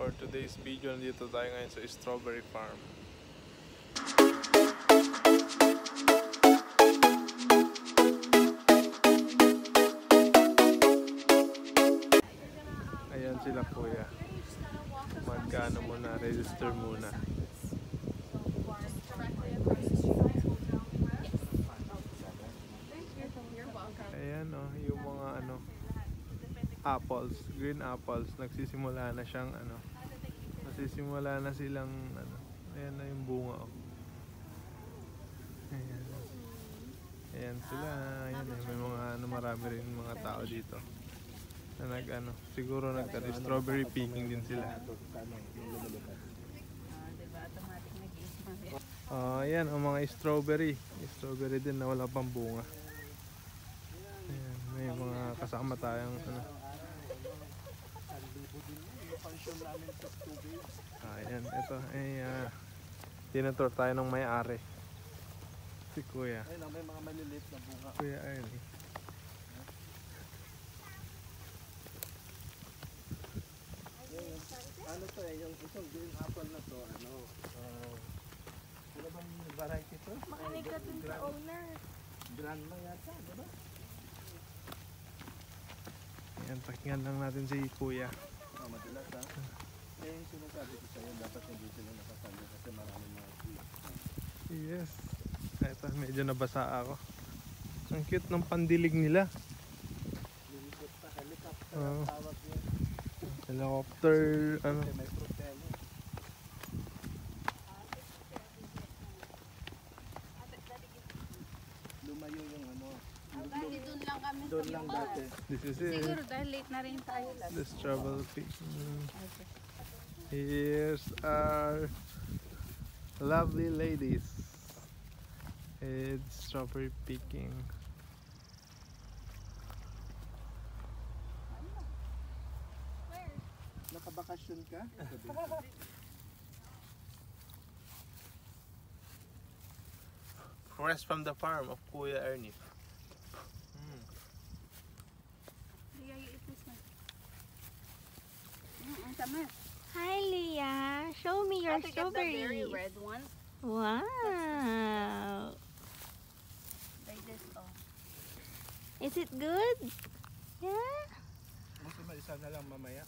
for today's video. Nandito tayo ngayon sa strawberry farm. Ayan sila kuya. Magkano muna, register muna. Ayan oh, yung mga ano, apples, green apples, nagsisimula na siyang ano, nagsisimula na silang ano, ayan na yung bunga oh. Ayan. Ayan sila, ayan eh, may mga ano, marami rin mga tao dito. Na nag ano, siguro nag strawberry picking din sila. Ah, ayan, ang mga strawberry. Strawberry din na wala pang bunga. Ayan, may mga kasama tayong ano. Ah, ayan, ito ay uh, tinatur tayo ng may-ari. Si Kuya. Ayun, may mga maliliit na bunga. Kuya Ernie. Ano to eh, yung itong green apple na to, ano, uh, ano bang variety to? Makinig ka dun sa owner. Grand lang yata, di ba? Ayan, pakinggan lang natin si Kuya. Madalas ha. Eh, sinasabi ko sa'yo, dapat hindi sila nakasali kasi maraming mga trees. Yes. Ito, medyo nabasa ako. Ang cute ng pandilig nila. Helicopter yun. Helicopter, ano. Doon lang kami doon sa lang baba. dati. This is it. Siguro dahil late na rin tayo lang. This travel pic. Here's our lovely ladies. It's strawberry picking. Nakabakasyon ka? Fresh from the farm of Kuya Ernie. Mm. Liya, you eat this one. Ang. Hi, Leah. Show me your Ate, get the very strawberries. red one. Wow. Like this, oh. Is it good? Yeah. Gusto mo isa na lang mamaya?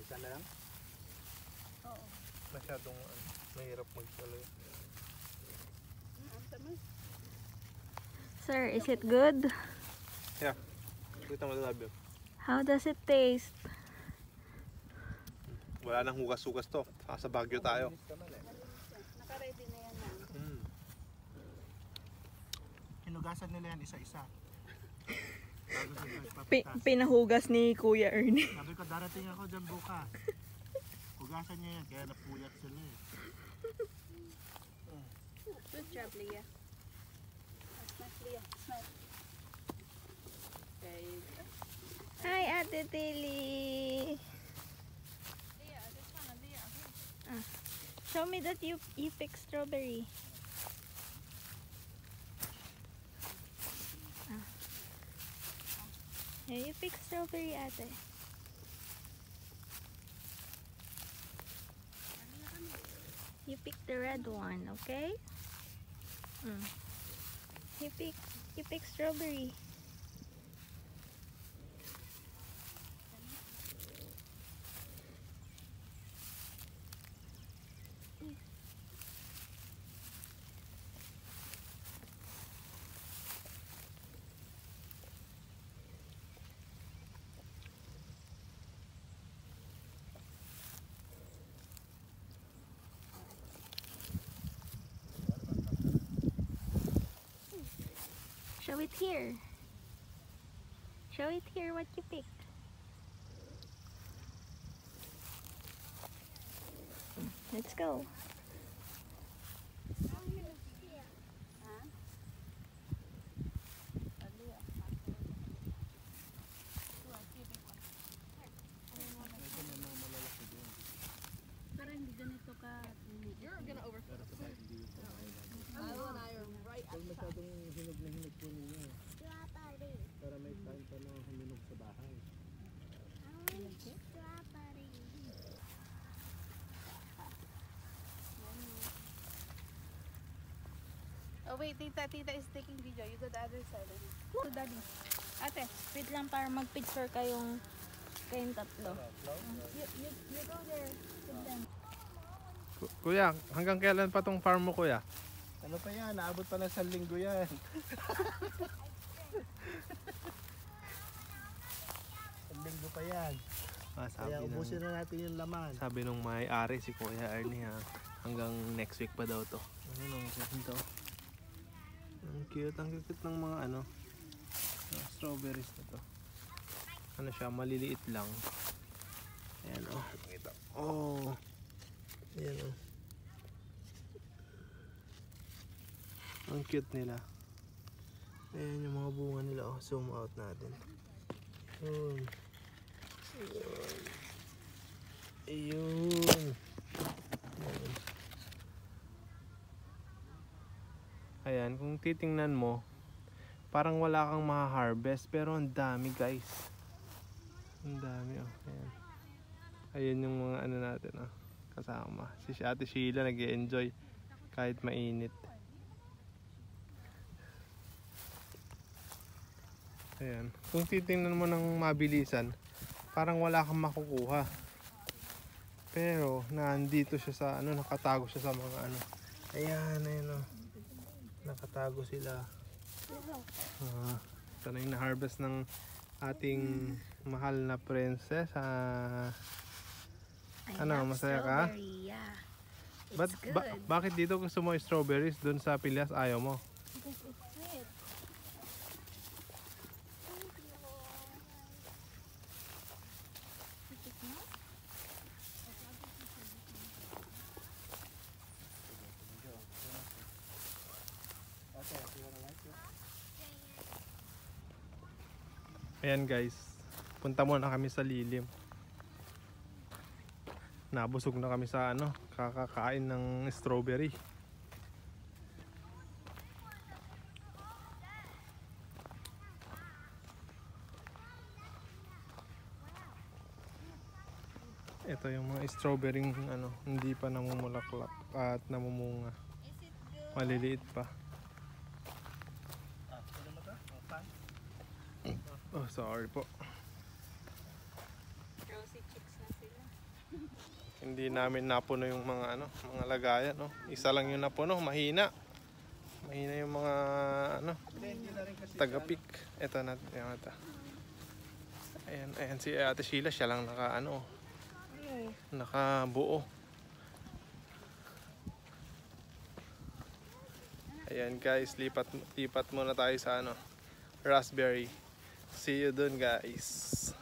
Isa na lang? Oo. Masyadong ano, mahirap magtuloy. Mm. Sir, is it good? Kita mo labi. How does it taste? Wala nang hugas-hugas to. Ah, sa Baguio tayo. Naka-ready na yan. Mm. Hinugasan nila yan isa-isa. Pi- pinahugas ni Kuya Ernie. Sabi ko, darating ako dyan bukas. Hugasan niya yan, kaya napuyat sila eh. Good job, Leah. Hi, Ate Tilly. Show me that you you pick strawberry. Ah. Here, you pick strawberry, Ate. You pick the red one, okay? Mm. You pick you pick strawberry. Show it here. Show it here what you picked. Let's go. Oh wait, tita, tita is taking video. You go the other side. To daddy. Ate, Wait lang para mag-picture kayong kayong tatlo. you, you, you go there. With them. Ku- Kuya, hanggang kailan pa tong farm mo kuya? Ano pa yan? Naabot pa ng isang linggo yan. Linggo pa yan. Ah, sabi, Kaya ng, ubusin na natin yung laman. sabi nung may-ari si Kuya Ernie ha, hanggang next week pa daw to. Ano ang ganda. Ang cute, ang cute ng mga ano, mga strawberries na to. Ano siya, maliliit lang. Ayan oh. Ito. Oh. Ayan oh. Ang cute nila. Ayan yung mga bunga nila oh. Zoom out natin. Yun. Ayun. Ayun. Ayun. Ayan, kung titingnan mo, parang wala kang ma-harvest pero ang dami guys. Ang dami oh. Ayan. Ayun yung mga ano natin oh. Kasama. Si Ate Sheila nag enjoy kahit mainit. Ayan. Kung titingnan mo ng mabilisan, parang wala kang makukuha. Pero nandito siya sa ano, nakatago siya sa mga ano. Ayan, ayan oh. Nakatago sila. Ah, ito na yung na-harvest ng ating mahal na princess. I Ano, masaya ka? Yeah. But ba- bakit dito gusto mo strawberries? Doon sa Pilas ayaw mo. Because it's Ayan guys, punta muna kami sa lilim. Nabusog na kami sa ano, kakakain ng strawberry. Ito yung mga strawberry ano, hindi pa namumulaklak at namumunga. Maliliit pa. Oh, sorry po. Rosy chicks na sila. Hindi namin napuno yung mga ano, mga lagayan, no. Isa lang yung napuno, mahina. Mahina yung mga ano, taga-pick. Ito na, yung ito. Ayan, ayan si Ate Sheila, siya lang naka ano, nakabuo. Ayan guys, lipat lipat muna tayo sa ano, raspberry. See you dun guys.